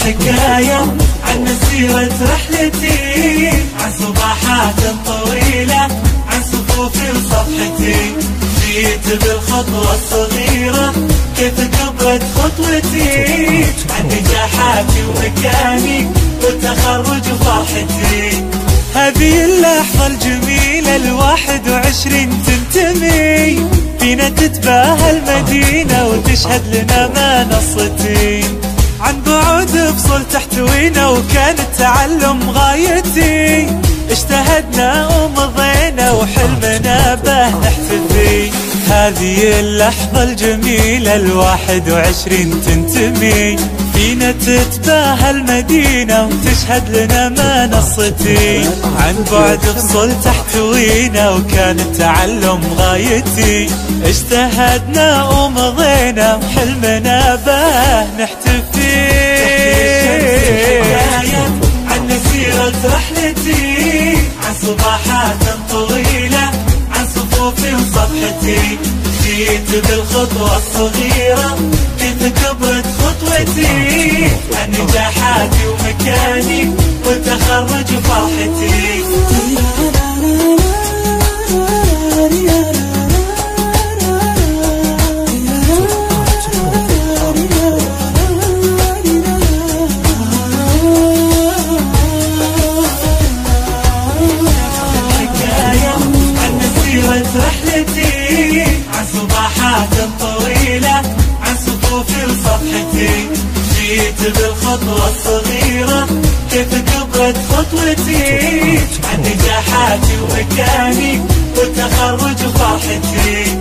حكاية عن مسيرة رحلتي عن صباحات طويلة عن صفوفي وصفحتي جيت بالخطوة الصغيرة كيف كبرت خطوتي؟ عن نجاحاتي ومكاني والتخرج وفرحتي هذه اللحظة الجميلة الواحد وعشرين تنتمي. فينا تتباهى المدينة وتشهد لنا منصتين تحتوينا وكان التعلم غايتي. اجتهدنا ومضينا وحلمنا به نحتفي هذه اللحظة الجميلة الواحد وعشرين تنتمي. فينا تتباهى المدينة وتشهد لنا منصتي عن بعد بصل تحتوينا وكان التعلم غايتي. اجتهدنا ومضينا وحلمنا به نحتفي وصفحتي جيت بالخطوة الصغيرة كيف كبرت خطوتي. عن نجاحاتي ومكاني والتخرج وفرحتي صباحات طويلة عن صفوفي وصفحتي جيت بالخطوة الصغيرة كيف كبرت خطوتي؟ عن نجاحاتي ومكاني والتخرج وفرحتي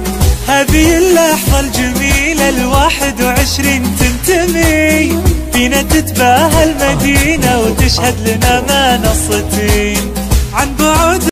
هذه اللحظة الجميلة الواحد وعشرين تنتمي. فينا تتباهى المدينة وتشهد لنا منصتين عن بعد